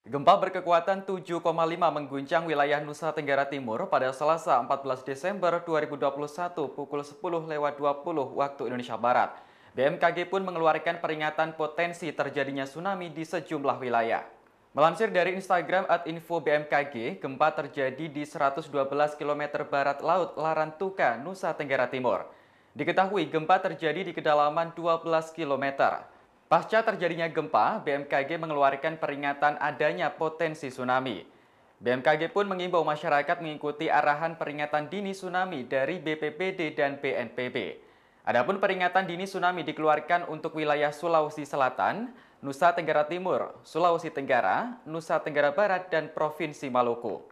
Gempa berkekuatan 7,5 mengguncang wilayah Nusa Tenggara Timur pada Selasa 14 Desember 2021 pukul 10 lewat 20 waktu Indonesia Barat. BMKG pun mengeluarkan peringatan potensi terjadinya tsunami di sejumlah wilayah. Melansir dari Instagram at info BMKG, gempa terjadi di 112 km barat laut Larantuka, Nusa Tenggara Timur. Diketahui gempa terjadi di kedalaman 12 km. Pasca terjadinya gempa, BMKG mengeluarkan peringatan adanya potensi tsunami. BMKG pun mengimbau masyarakat mengikuti arahan peringatan dini tsunami dari BPBD dan BNPB. Adapun peringatan dini tsunami dikeluarkan untuk wilayah Sulawesi Selatan, Nusa Tenggara Timur, Sulawesi Tenggara, Nusa Tenggara Barat, dan Provinsi Maluku.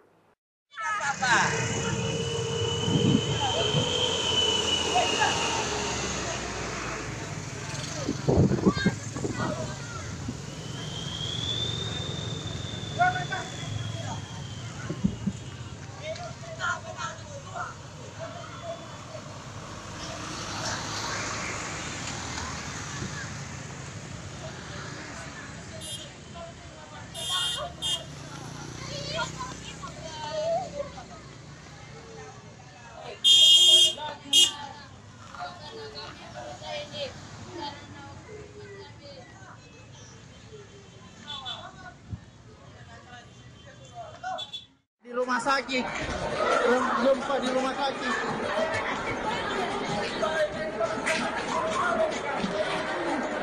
Rumah sakit. Gempa di rumah sakit.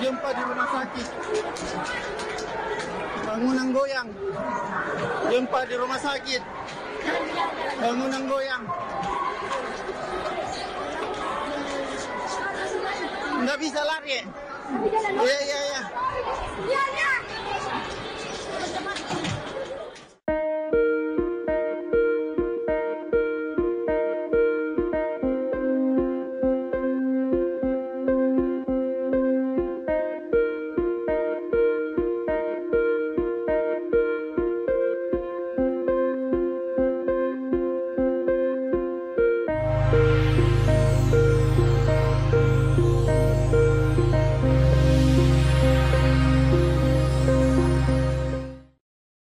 Gempa di rumah sakit. Bangunan goyang. Gempa di rumah sakit. Bangunan goyang. Nggak bisa lari. Iya iya iya